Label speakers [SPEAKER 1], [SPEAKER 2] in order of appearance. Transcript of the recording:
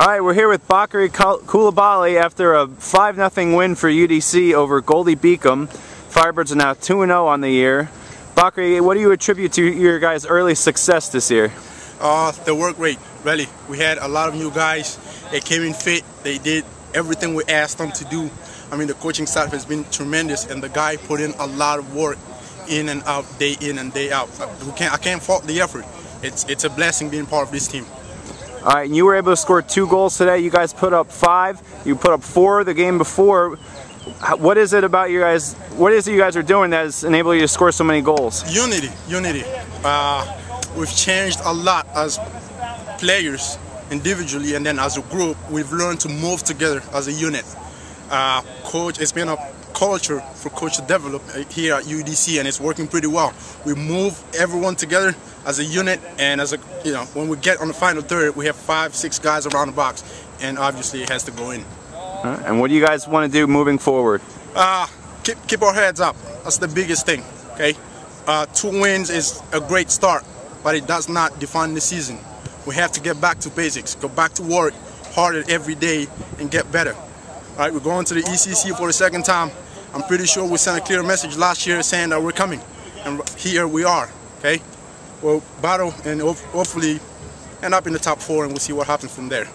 [SPEAKER 1] All right, we're here with Bakary Coulibaly after a 5-0 win for UDC over Goldey-Beacom. Firebirds are now 2-0 on the year. Bakary, what do you attribute to your guys' early success this year?
[SPEAKER 2] Uh, the work rate, really. We had a lot of new guys. They came in fit. They did everything we asked them to do. I mean, the coaching staff has been tremendous, and the guy put in a lot of work in and out, day in and day out. We can't, I can't fault the effort. It's, it's a blessing being part of this team.
[SPEAKER 1] All right, and you were able to score two goals today. You guys put up five. You put up four the game before. What is it about you guys? What is it you guys are doing that has enabled you to score so many goals?
[SPEAKER 2] Unity, unity. Uh, we've changed a lot as players individually and then as a group. We've learned to move together as a unit. Uh, coach, it's been a culture for coach to develop here at UDC and it's working pretty well. We move everyone together as a unit and as a, you know, when we get on the final third, we have five, six guys around the box and obviously it has to go in.
[SPEAKER 1] And what do you guys want to do moving forward?
[SPEAKER 2] Uh, keep, keep our heads up. That's the biggest thing, okay? Uh, two wins is a great start, but it does not define the season. We have to get back to basics, go back to work harder every day and get better. All right, we're going to the ECC for the second time. I'm pretty sure we sent a clear message last year saying that we're coming. And here we are, okay? We'll battle and hopefully end up in the top four and we'll see what happens from there.